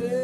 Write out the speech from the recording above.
day.